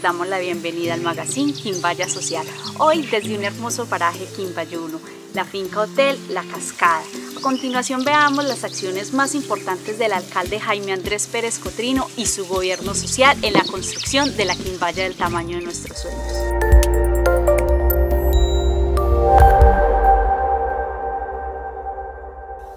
damos la bienvenida al magazine Quimbaya Social. Hoy desde un hermoso paraje Quimbayuno, la finca hotel La Cascada. A continuación veamos las acciones más importantes del alcalde Jaime Andrés Pérez Cotrino y su gobierno social en la construcción de la Quimbaya del tamaño de nuestros sueños.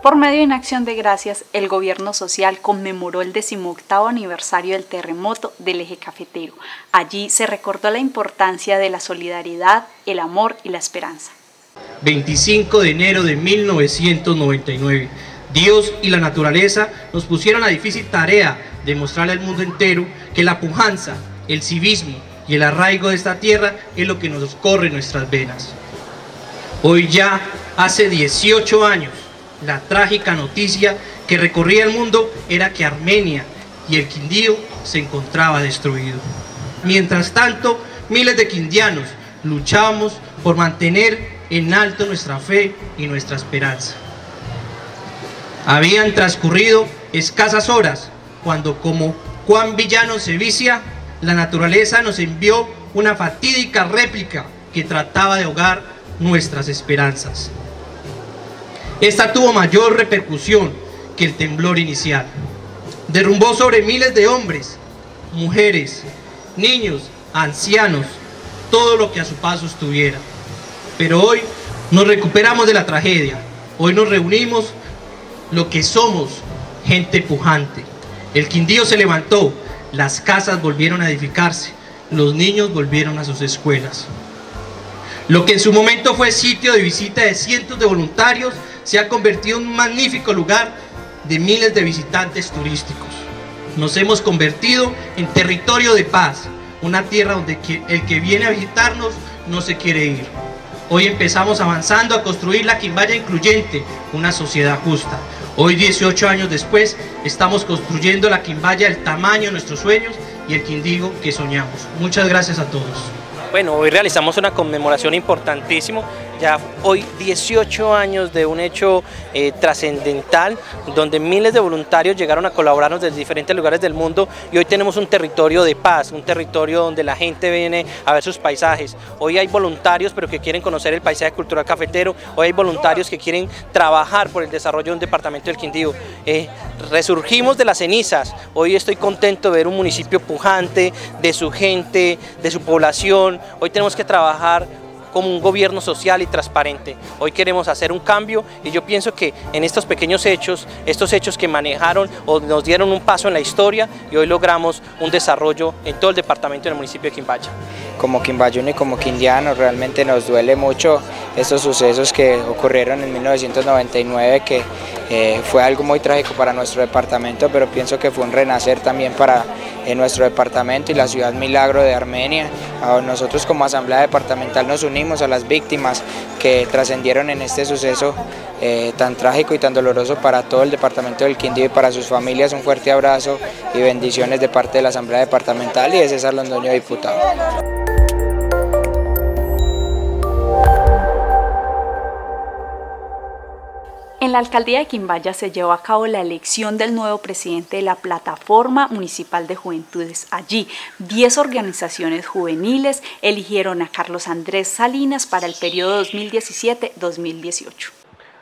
Por medio de una acción de gracias, el gobierno social conmemoró el 18 aniversario del terremoto del eje cafetero. Allí se recordó la importancia de la solidaridad, el amor y la esperanza. 25 de enero de 1999. Dios y la naturaleza nos pusieron la difícil tarea de mostrarle al mundo entero que la pujanza, el civismo y el arraigo de esta tierra es lo que nos corre en nuestras venas. Hoy ya hace 18 años la trágica noticia que recorría el mundo era que Armenia y el Quindío se encontraba destruido. Mientras tanto, miles de quindianos luchábamos por mantener en alto nuestra fe y nuestra esperanza. Habían transcurrido escasas horas cuando como Juan Villano se vicia, la naturaleza nos envió una fatídica réplica que trataba de ahogar nuestras esperanzas. Esta tuvo mayor repercusión que el temblor inicial. Derrumbó sobre miles de hombres, mujeres, niños, ancianos, todo lo que a su paso estuviera. Pero hoy nos recuperamos de la tragedia. Hoy nos reunimos lo que somos, gente pujante. El Quindío se levantó, las casas volvieron a edificarse, los niños volvieron a sus escuelas. Lo que en su momento fue sitio de visita de cientos de voluntarios se ha convertido en un magnífico lugar de miles de visitantes turísticos. Nos hemos convertido en territorio de paz, una tierra donde el que viene a visitarnos no se quiere ir. Hoy empezamos avanzando a construir la Quimbaya incluyente, una sociedad justa. Hoy, 18 años después, estamos construyendo la Quimbaya del tamaño de nuestros sueños y el Quindigo que soñamos. Muchas gracias a todos. Bueno, hoy realizamos una conmemoración importantísima hoy 18 años de un hecho eh, trascendental donde miles de voluntarios llegaron a colaborarnos desde diferentes lugares del mundo y hoy tenemos un territorio de paz, un territorio donde la gente viene a ver sus paisajes. Hoy hay voluntarios pero que quieren conocer el paisaje cultural cafetero, hoy hay voluntarios que quieren trabajar por el desarrollo de un departamento del Quindío. Eh, resurgimos de las cenizas, hoy estoy contento de ver un municipio pujante, de su gente, de su población, hoy tenemos que trabajar como un gobierno social y transparente. Hoy queremos hacer un cambio y yo pienso que en estos pequeños hechos, estos hechos que manejaron o nos dieron un paso en la historia y hoy logramos un desarrollo en todo el departamento del municipio de Quimbaya. Como quimbayuno y como quindiano realmente nos duele mucho estos sucesos que ocurrieron en 1999 que eh, fue algo muy trágico para nuestro departamento pero pienso que fue un renacer también para en nuestro departamento y la ciudad Milagro de Armenia. Nosotros como Asamblea Departamental nos unimos a las víctimas que trascendieron en este suceso eh, tan trágico y tan doloroso para todo el departamento del Quindío y para sus familias. Un fuerte abrazo y bendiciones de parte de la Asamblea Departamental y de César Londoño, diputado. La alcaldía de Quimbaya se llevó a cabo la elección del nuevo presidente de la Plataforma Municipal de Juventudes. Allí, 10 organizaciones juveniles eligieron a Carlos Andrés Salinas para el periodo 2017-2018.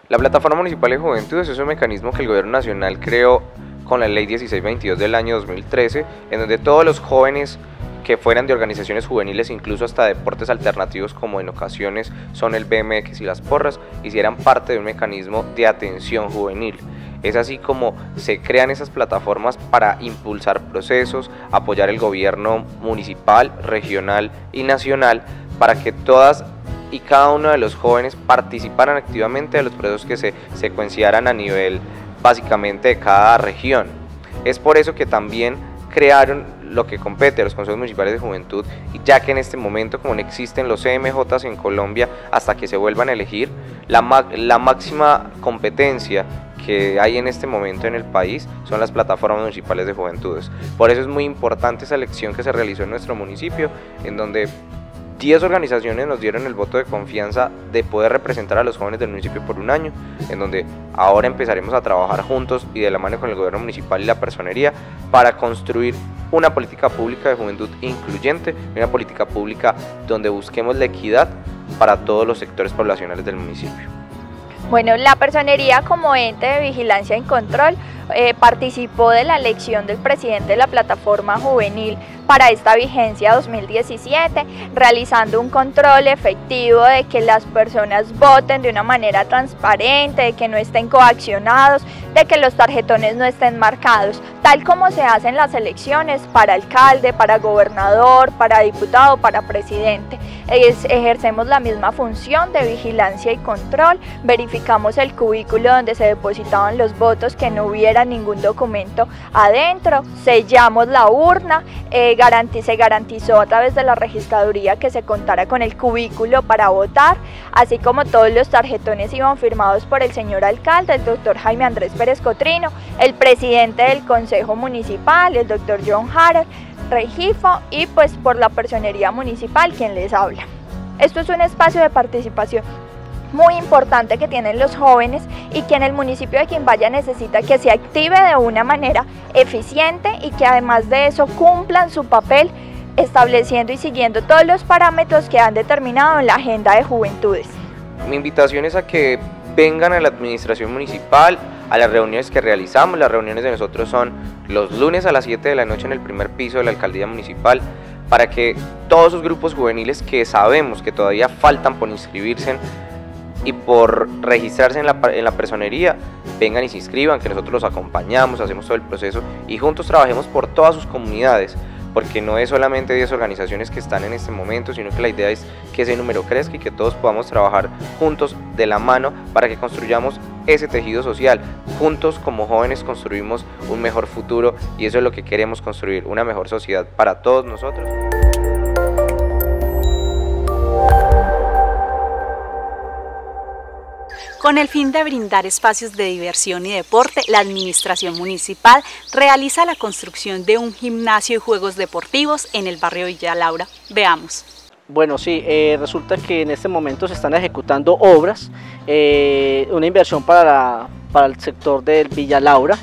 La Plataforma Municipal de Juventudes es un mecanismo que el Gobierno Nacional creó con la Ley 1622 del año 2013, en donde todos los jóvenes que fueran de organizaciones juveniles, incluso hasta deportes alternativos como en ocasiones son el BMX y las porras, hicieran parte de un mecanismo de atención juvenil. Es así como se crean esas plataformas para impulsar procesos, apoyar el gobierno municipal, regional y nacional para que todas y cada uno de los jóvenes participaran activamente de los procesos que se secuenciaran a nivel básicamente de cada región. Es por eso que también crearon lo que compete a los consejos municipales de juventud, ya que en este momento, como no existen los CMJs en Colombia hasta que se vuelvan a elegir, la, la máxima competencia que hay en este momento en el país son las plataformas municipales de juventudes. Por eso es muy importante esa elección que se realizó en nuestro municipio, en donde 10 organizaciones nos dieron el voto de confianza de poder representar a los jóvenes del municipio por un año, en donde ahora empezaremos a trabajar juntos y de la mano con el gobierno municipal y la personería para construir una política pública de juventud incluyente una política pública donde busquemos la equidad para todos los sectores poblacionales del municipio. Bueno, la personería como ente de vigilancia y control eh, participó de la elección del presidente de la plataforma juvenil para esta vigencia 2017, realizando un control efectivo de que las personas voten de una manera transparente, de que no estén coaccionados, de que los tarjetones no estén marcados, tal como se hacen las elecciones para alcalde, para gobernador, para diputado, para presidente. ejercemos la misma función de vigilancia y control, verificamos el cubículo donde se depositaban los votos, que no hubiera ningún documento adentro, sellamos la urna, eh, se garantizó a través de la registraduría que se contara con el cubículo para votar, así como todos los tarjetones iban firmados por el señor alcalde, el doctor Jaime Andrés Pérez Cotrino, el presidente del Consejo Municipal, el doctor John Harrell, Regifo y pues por la personería municipal quien les habla. Esto es un espacio de participación muy importante que tienen los jóvenes y que en el municipio de Quimbaya necesita que se active de una manera eficiente y que además de eso cumplan su papel estableciendo y siguiendo todos los parámetros que han determinado en la agenda de juventudes. Mi invitación es a que vengan a la administración municipal, a las reuniones que realizamos. Las reuniones de nosotros son los lunes a las 7 de la noche en el primer piso de la alcaldía municipal para que todos esos grupos juveniles que sabemos que todavía faltan por inscribirse y por registrarse en la, en la personería, vengan y se inscriban, que nosotros los acompañamos, hacemos todo el proceso y juntos trabajemos por todas sus comunidades, porque no es solamente 10 organizaciones que están en este momento, sino que la idea es que ese número crezca y que todos podamos trabajar juntos de la mano para que construyamos ese tejido social. Juntos como jóvenes construimos un mejor futuro y eso es lo que queremos construir, una mejor sociedad para todos nosotros. Con el fin de brindar espacios de diversión y deporte, la Administración Municipal realiza la construcción de un gimnasio y juegos deportivos en el barrio Villa Laura. Veamos. Bueno, sí, eh, resulta que en este momento se están ejecutando obras, eh, una inversión para, para el sector del Villa Laura,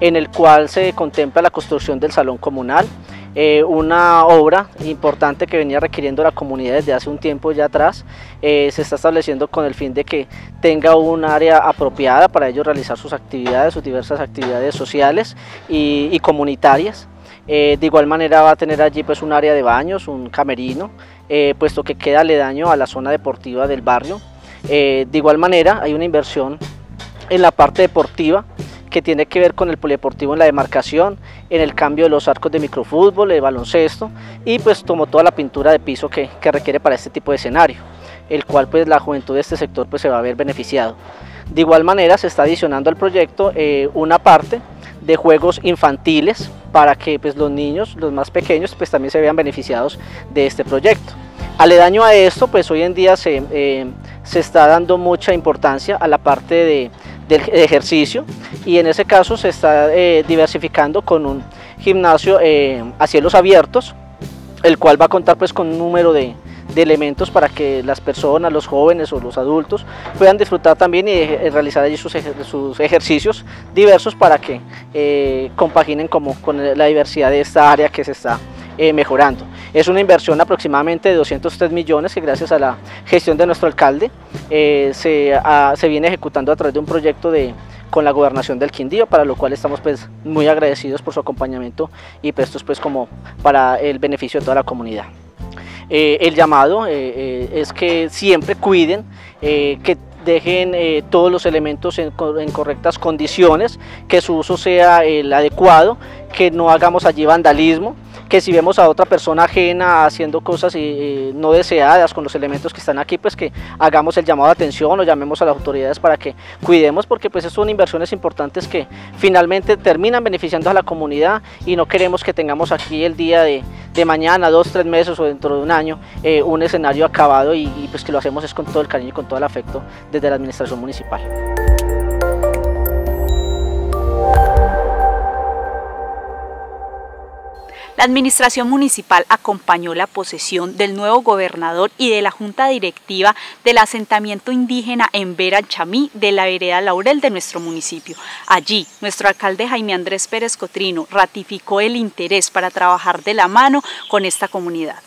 en el cual se contempla la construcción del salón comunal, eh, una obra importante que venía requiriendo la comunidad desde hace un tiempo ya atrás, eh, se está estableciendo con el fin de que tenga un área apropiada para ellos realizar sus actividades, sus diversas actividades sociales y, comunitarias. Eh, de igual manera va a tener allí pues un área de baños, un camerino, puesto que queda aledaño a la zona deportiva del barrio. de igual manera hay una inversión en la parte deportiva que tiene que ver con el polideportivo en la demarcación, en el cambio de los arcos de microfútbol, de baloncesto y pues tomó toda la pintura de piso que, requiere para este tipo de escenario, el cual pues la juventud de este sector pues se va a ver beneficiado. De igual manera se está adicionando al proyecto eh, una parte de juegos infantiles para que pues, los niños, los más pequeños, pues también se vean beneficiados de este proyecto. Aledaño a esto, pues hoy en día se, eh, se está dando mucha importancia a la parte de, del ejercicio y en ese caso se está eh, diversificando con un gimnasio eh, a cielos abiertos, el cual va a contar pues con un número de, elementos para que las personas, los jóvenes o los adultos puedan disfrutar también y eh, realizar allí sus, ejercicios diversos para que compaginen como con la diversidad de esta área que se está mejorando. Es una inversión aproximadamente de 203 millones que gracias a la gestión de nuestro alcalde eh, se, viene ejecutando a través de un proyecto de, con la gobernación del Quindío, para lo cual estamos pues muy agradecidos por su acompañamiento y prestos pues como para el beneficio de toda la comunidad. Eh, el llamado eh, es que siempre cuiden, que dejen todos los elementos en, en, correctas condiciones, que su uso sea el adecuado, que no hagamos allí vandalismo, que si vemos a otra persona ajena haciendo cosas eh, no deseadas con los elementos que están aquí, pues que hagamos el llamado de atención o llamemos a las autoridades para que cuidemos, porque pues son inversiones importantes que finalmente terminan beneficiando a la comunidad y no queremos que tengamos aquí el día de, mañana, dos, tres meses o dentro de un año, eh, un escenario acabado y, y pues que lo hacemos es con todo el cariño y con todo el afecto desde la administración municipal. La administración municipal acompañó la posesión del nuevo gobernador y de la junta directiva del asentamiento indígena en Vera Chamí de la vereda Laurel de nuestro municipio. Allí, nuestro alcalde Jaime Andrés Pérez Cotrino ratificó el interés para trabajar de la mano con esta comunidad.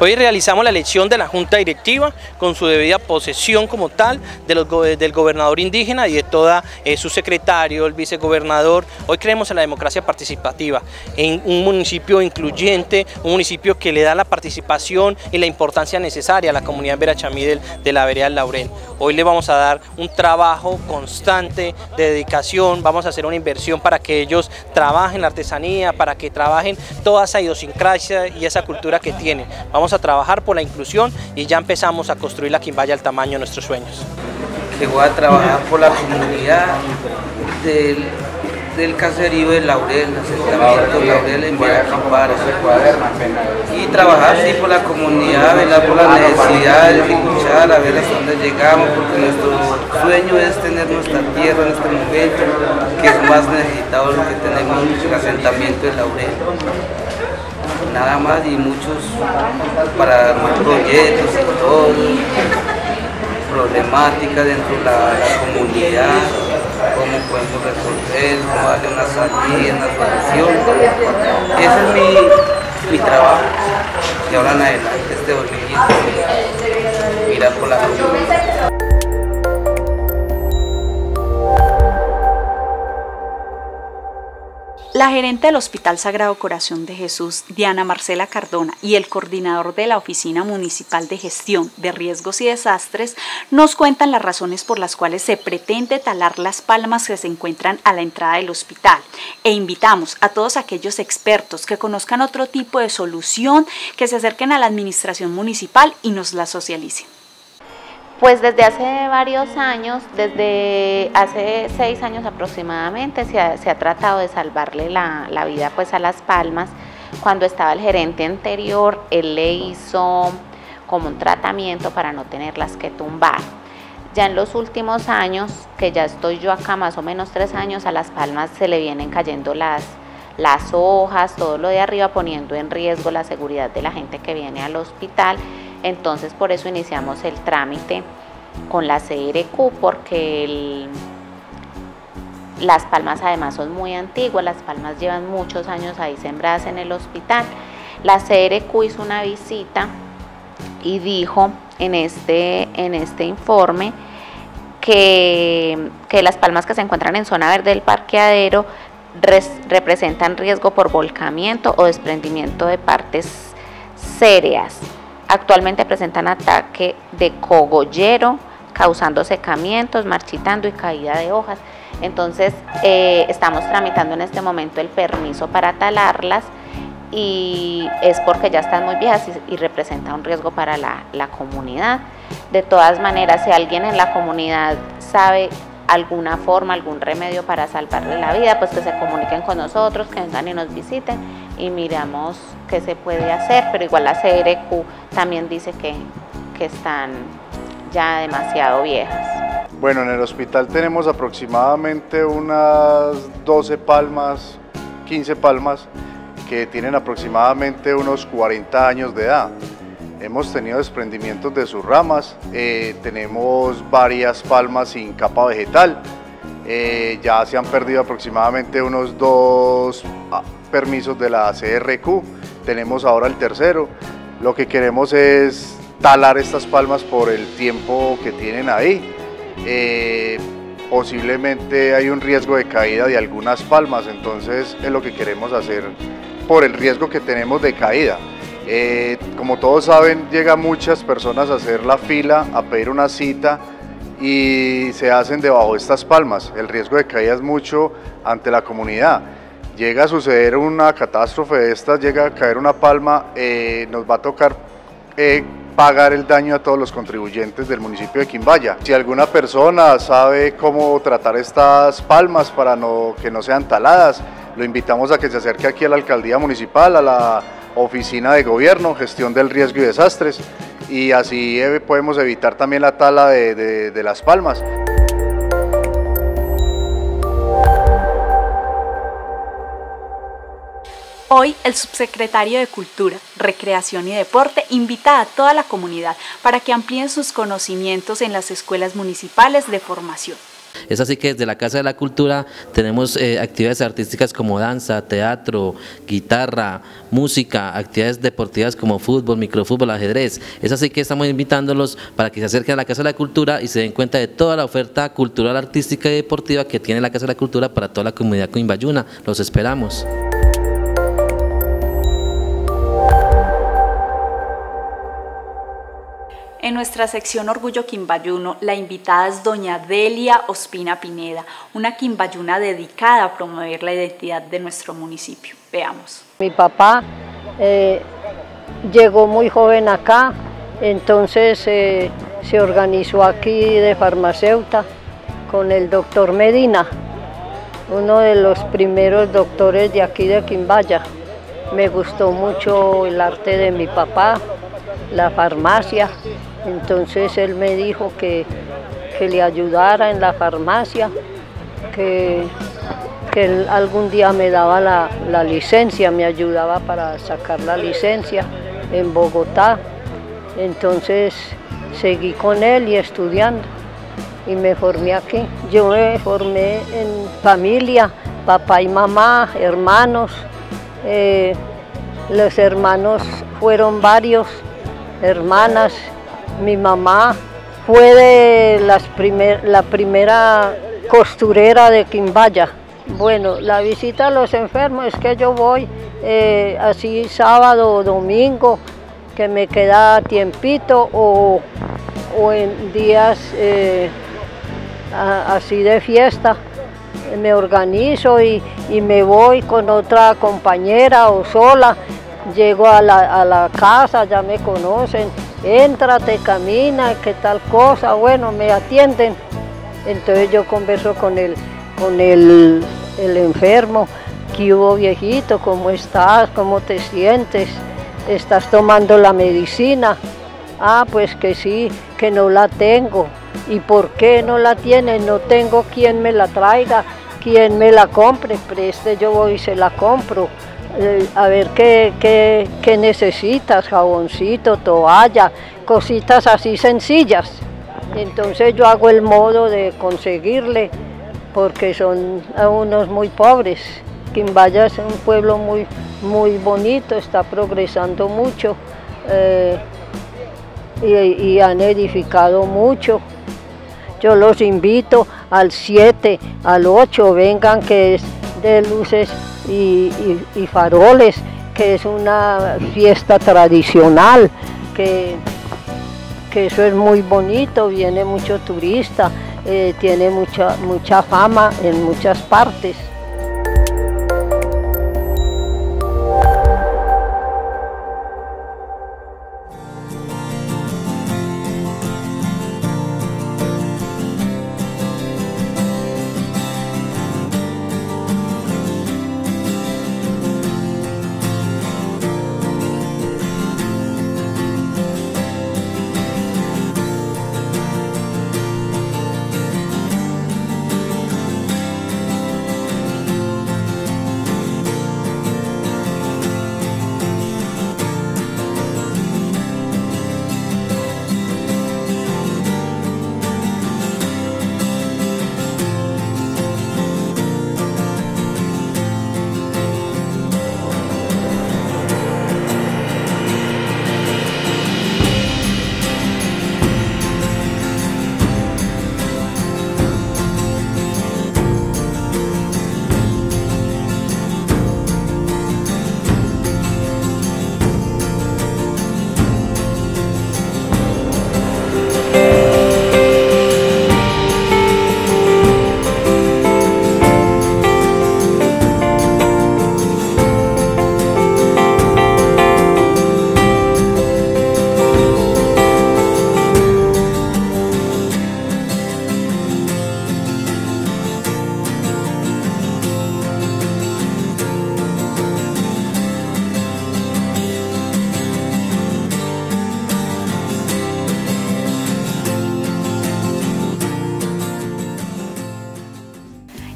Hoy realizamos la elección de la Junta Directiva con su debida posesión como tal del gobernador indígena y de toda eh, su secretario, el vicegobernador. Hoy creemos en la democracia participativa, en un municipio incluyente, un municipio que le da la participación y la importancia necesaria a la comunidad Verachamí de la vereda del Laurel. Hoy le vamos a dar un trabajo constante de dedicación, vamos a hacer una inversión para que ellos trabajen la artesanía, para que trabajen toda esa idiosincrasia y esa cultura que tienen. Vamos a trabajar por la inclusión y ya empezamos a construir la quimbaya al tamaño de nuestros sueños. Que voy a trabajar por la comunidad del, del caserío de Laurel, asentamiento Laurel en Villa Y trabajar sí por la comunidad, velar por las necesidades, escuchar, a ver hasta dónde llegamos, porque nuestro sueño es tener nuestra tierra en este momento, que es más necesitado lo que tenemos el asentamiento de Laurel nada más y muchos para más proyectos y todo, problemáticas dentro de la, comunidad, cómo podemos resolver, cómo darle una salida, una solución. Ese es mi, mi trabajo. Y ahora en adelante, este 2015, mirar por la comunidad. La gerente del Hospital Sagrado Corazón de Jesús, Diana Marcela Cardona, y el coordinador de la Oficina Municipal de Gestión de Riesgos y Desastres nos cuentan las razones por las cuales se pretende talar las palmas que se encuentran a la entrada del hospital. E invitamos a todos aquellos expertos que conozcan otro tipo de solución que se acerquen a la administración municipal y nos la socialicen. Pues desde hace varios años, desde hace seis años aproximadamente, se ha, tratado de salvarle la, vida pues a Las Palmas. Cuando estaba el gerente anterior, él le hizo como un tratamiento para no tenerlas que tumbar. Ya en los últimos años, que ya estoy yo acá más o menos tres años, a Las Palmas se le vienen cayendo las, las hojas, todo lo de arriba, poniendo en riesgo la seguridad de la gente que viene al hospital entonces por eso iniciamos el trámite con la CRQ porque las palmas además son muy antiguas, las palmas llevan muchos años ahí sembradas en el hospital. La CRQ hizo una visita y dijo en este, en este informe que, las palmas que se encuentran en zona verde del parqueadero representan riesgo por volcamiento o desprendimiento de partes serias. Actualmente presentan ataque de cogollero, causando secamientos, marchitando y caída de hojas. Entonces, eh, estamos tramitando en este momento el permiso para talarlas y es porque ya están muy viejas y, representa un riesgo para la, la, comunidad. De todas maneras, si alguien en la comunidad sabe alguna forma, algún remedio para salvarle la vida, pues que se comuniquen con nosotros, que vengan y nos visiten y miramos qué se puede hacer, pero igual la CRQ también dice que, que están ya demasiado viejas. Bueno, en el hospital tenemos aproximadamente unas 12 palmas, 15 palmas, que tienen aproximadamente unos 40 años de edad. Hemos tenido desprendimientos de sus ramas, eh, tenemos varias palmas sin capa vegetal, eh, ya se han perdido aproximadamente unos dos ah, permisos de la CRQ, tenemos ahora el tercero. Lo que queremos es talar estas palmas por el tiempo que tienen ahí. Eh, posiblemente hay un riesgo de caída de algunas palmas, entonces es lo que queremos hacer por el riesgo que tenemos de caída. Eh, como todos saben, llegan muchas personas a hacer la fila, a pedir una cita y se hacen debajo de estas palmas. El riesgo de caída es mucho ante la comunidad. Llega a suceder una catástrofe de estas, llega a caer una palma, eh, nos va a tocar eh, pagar el daño a todos los contribuyentes del municipio de Quimbaya. Si alguna persona sabe cómo tratar estas palmas para que no sean taladas, lo invitamos a que se acerque aquí a la alcaldía municipal, a la oficina de gobierno, gestión del riesgo y desastres, y así eh, podemos evitar también la tala de, de las palmas. Hoy el subsecretario de Cultura, Recreación y Deporte invita a toda la comunidad para que amplíen sus conocimientos en las escuelas municipales de formación. Es así que desde la Casa de la Cultura tenemos eh, actividades artísticas como danza, teatro, guitarra, música, actividades deportivas como fútbol, microfútbol, ajedrez. Es así que estamos invitándolos para que se acerquen a la Casa de la Cultura y se den cuenta de toda la oferta cultural, artística y deportiva que tiene la Casa de la Cultura para toda la comunidad coimbayuna. Los esperamos. En nuestra sección Orgullo Quimbayuno, la invitada es doña Delia Ospina Pineda, una quimbayuna dedicada a promover la identidad de nuestro municipio. Veamos. Mi papá eh, llegó muy joven acá, entonces eh, se organizó aquí de farmacéutica con el doctor Medina, uno de los primeros doctores de aquí de Quimbaya. Me gustó mucho el arte de mi papá, la farmacia, entonces él me dijo que, le ayudara en la farmacia, que, él algún día me daba la, licencia, me ayudaba para sacar la licencia en Bogotá. Entonces seguí con él y estudiando y me formé aquí. Yo me formé en familia, papá y mamá, hermanos. Eh, los hermanos fueron varios, hermanas, mi mamá fue de la primera costurera de Quimbaya. Bueno, la visita a los enfermos es que yo voy eh, así sábado o domingo, que me queda tiempito, o, en días eh, así de fiesta. Me organizo y, me voy con otra compañera o sola. Llego a la, a la casa, ya me conocen, Éntrate, camina, qué tal cosa, bueno, me atienden. Entonces yo converso con el, con el, enfermo, ¿qué hubo viejito? ¿Cómo estás? ¿Cómo te sientes? ¿Estás tomando la medicina? Ah, pues que sí, que no la tengo. ¿Y por qué no la tiene? No tengo quien me la traiga, quien me la compre, preste, yo voy y se la compro. Eh, a ver qué, qué, necesitas, jaboncito, toalla, cositas así sencillas. Entonces yo hago el modo de conseguirle, porque son unos muy pobres. Quimbaya es un pueblo muy, muy bonito, está progresando mucho eh, y, han edificado mucho. Yo los invito al 7, al 8, vengan que es de luces y, faroles, que es una fiesta tradicional, que, que eso es muy bonito, viene mucho turista, eh, tiene mucha, mucha fama en muchas partes.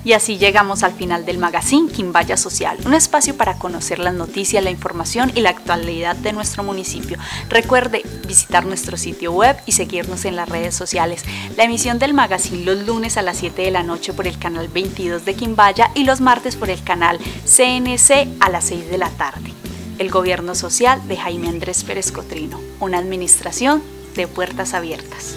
Y así llegamos al final del magazine Quimbaya Social, un espacio para conocer las noticias, la información y la actualidad de nuestro municipio. Recuerde visitar nuestro sitio web y seguirnos en las redes sociales. La emisión del magazine los lunes a las 7 de la noche por el canal 22 de Quimbaya y los martes por el canal CNC a las 6 de la tarde. El gobierno social de Jaime Andrés Pérez Cotrino, una administración de puertas abiertas.